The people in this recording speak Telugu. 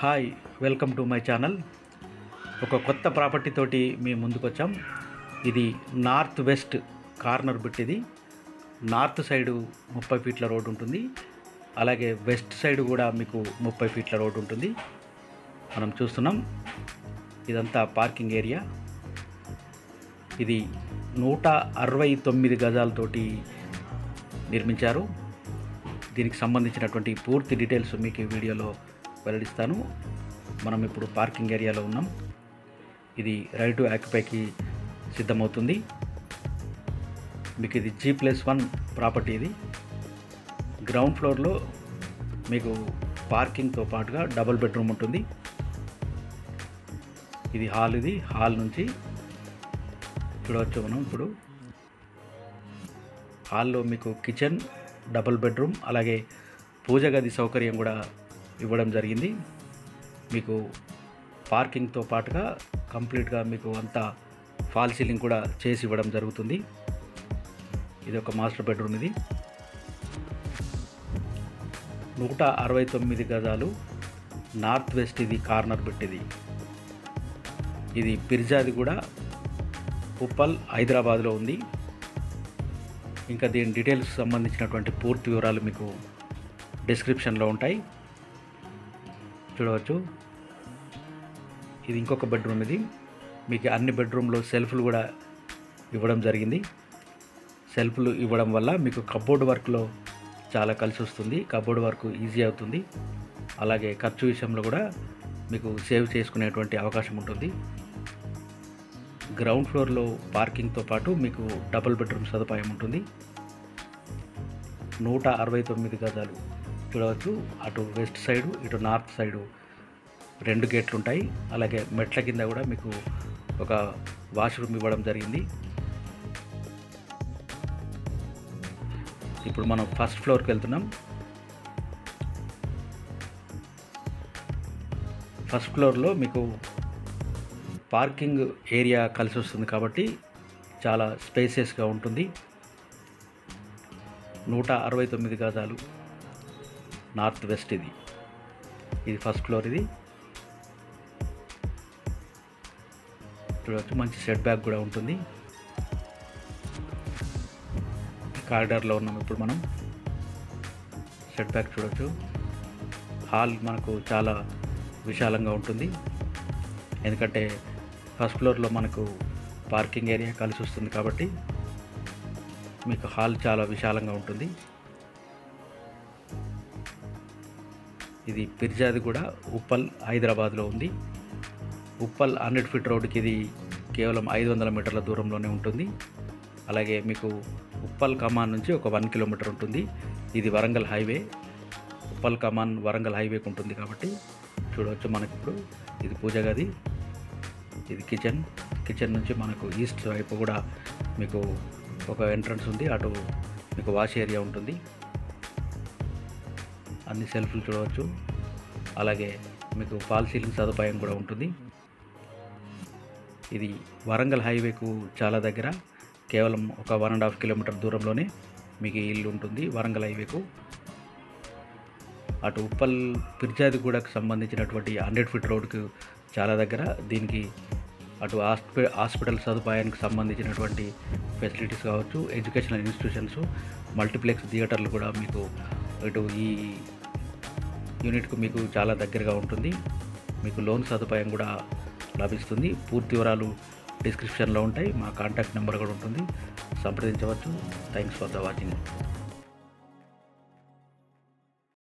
Hi welcome to my channel. ఒక కొత్త ప్రాపర్టీ తోటి మేము ముందుకు వచ్చాం ఇది నార్త్ వెస్ట్ కార్నర్ బిట్ ఇది నార్త్ సైడు ముప్పై ఫీట్ల రోడ్డు ఉంటుంది. అలాగే వెస్ట్ సైడ్ కూడా మీకు ముప్పై ఫీట్ల రోడ్డు ఉంటుంది. మనం చూస్తున్నాం. ఇదంతా పార్కింగ్ ఏరియా. ఇది నూట అరవై తొమ్మిది గజాలతోటి నిర్మించారు. దీనికి సంబంధించినటువంటి పూర్తి డీటెయిల్స్ మీకు ఈ వీడియోలో వెల్లడిస్తాను. మనం ఇప్పుడు పార్కింగ్ ఏరియాలో ఉన్నాం. ఇది రైట్ టు యాక్పైకి సిద్ధమవుతుంది. మీకు ఇది జీ ప్లస్ వన్ ప్రాపర్టీ ఇది. గ్రౌండ్ ఫ్లోర్లో మీకు పార్కింగ్తో పాటుగా డబుల్ బెడ్రూమ్ ఉంటుంది. ఇది హాల్ ఇది. హాల్ నుంచి చూడవచ్చు మనం ఇప్పుడు. హాల్లో మీకు కిచెన్ డబుల్ బెడ్రూమ్ అలాగే పూజ గది సౌకర్యం కూడా ఇవ్వడం జరిగింది. మీకు పార్కింగ్తో పాటుగా కంప్లీట్గా మీకు అంతా ఫాల్ సీలింగ్ కూడా చేసి ఇవ్వడం జరుగుతుంది. ఇది ఒక మాస్టర్ బెడ్రూమ్ ఇది. నూట అరవై తొమ్మిది గజాలు నార్త్ వెస్ట్ ఇది కార్నర్ బిట్ ఇది ఇది పిర్జాది కూడా ఉప్పల్ హైదరాబాద్లో ఉంది. ఇంకా దీని డీటెయిల్స్ సంబంధించినటువంటి పూర్తి వివరాలు మీకు డిస్క్రిప్షన్లో ఉంటాయి. చూడవచ్చు ఇది ఇంకొక బెడ్రూమ్ ఇది. మీకు అన్ని బెడ్రూమ్లో సెల్ఫ్లు కూడా ఇవ్వడం జరిగింది. సెల్ఫ్లు ఇవ్వడం వల్ల మీకు కబోర్డ్ వర్క్లో చాలా కలిసి వస్తుంది. కబోర్డ్ వర్క్ ఈజీ అవుతుంది. అలాగే ఖర్చు విషయంలో కూడా మీకు సేవ్ చేసుకునేటువంటి అవకాశం ఉంటుంది. గ్రౌండ్ ఫ్లోర్లో పార్కింగ్తో పాటు మీకు డబుల్ బెడ్రూమ్ సదుపాయం ఉంటుంది. నూట అరవై తొమ్మిది గజాలు చూడవచ్చు అటు వెస్ట్ సైడు ఇటు నార్త్ సైడు రెండు గేట్లు ఉంటాయి అలాగే మెట్ల కింద కూడా మీకు ఒక వాష్రూమ్ ఇవ్వడం జరిగింది. ఇప్పుడు మనం ఫస్ట్ ఫ్లోర్కి వెళ్తున్నాం. ఫస్ట్ ఫ్లోర్లో మీకు పార్కింగ్ ఏరియా కలిసి వస్తుంది కాబట్టి చాలా స్పేసియస్గా ఉంటుంది. నూట అరవై తొమ్మిది గజాలు నార్త్ వెస్ట్ ఇది. ఇది ఫస్ట్ ఫ్లోర్ ఇది. చూడవచ్చు మంచి సెట్ బ్యాక్ కూడా ఉంటుంది. కారిడార్లో ఉన్నాం ఇప్పుడు మనం. సెట్ బ్యాక్ చూడవచ్చు హాల్ మనకు చాలా విశాలంగా ఉంటుంది. ఎందుకంటే ఫస్ట్ ఫ్లోర్లో మనకు పార్కింగ్ ఏరియా కలిసి వస్తుంది కాబట్టి మీకు హాల్ చాలా విశాలంగా ఉంటుంది. ఇది పిర్జాది కూడా ఉప్పల్ హైదరాబాద్లో ఉంది. ఉప్పల్ హండ్రెడ్ ఫీట్ రోడ్కి ఇది కేవలం ఐదు వందల మీటర్ల దూరంలోనే ఉంటుంది. అలాగే మీకు ఉప్పల్ కమాన్ నుంచి ఒక వన్ కిలోమీటర్ ఉంటుంది. ఇది వరంగల్ హైవే. ఉప్పల్ కమాన్ వరంగల్ హైవేకి ఉంటుంది కాబట్టి చూడవచ్చు మనకి ఇప్పుడు ఇది పూజ గది. ఇది కిచెన్. కిచెన్ నుంచి మనకు ఈస్ట్ వైపు కూడా మీకు ఒక ఎంట్రన్స్ ఉంది. అటు మీకు వాష్ ఏరియా ఉంటుంది. అన్ని సెల్ఫ్లు చూడవచ్చు. అలాగే మీకు ఫాల్ సీలింగ్ సదుపాయం కూడా ఉంటుంది. ఇది వరంగల్ హైవేకు చాలా దగ్గర. కేవలం ఒక వన్ అండ్ హాఫ్ కిలోమీటర్ దూరంలోనే మీకు ఇల్లు ఉంటుంది వరంగల్ హైవేకు. అటు ఉప్పల్ పిర్జాది గూడకు సంబంధించినటువంటి హండ్రెడ్ ఫీట్ రోడ్కు చాలా దగ్గర. దీనికి అటు హాస్పి హాస్పిటల్ సదుపాయానికి సంబంధించినటువంటి ఫెసిలిటీస్ కావచ్చు ఎడ్యుకేషనల్ ఇన్స్టిట్యూషన్స్ మల్టీప్లెక్స్ థియేటర్లు కూడా మీకు ఇటు ఈ యూనిట్కు మీకు చాలా దగ్గరగా ఉంటుంది. మీకు లోన్ సదుపాయం కూడా లభిస్తుంది. పూర్తి వివరాలు డిస్క్రిప్షన్లో ఉంటాయి. మా కాంటాక్ట్ నెంబర్ కూడా ఉంటుంది. సంప్రదించవచ్చు. Thanks for the watching.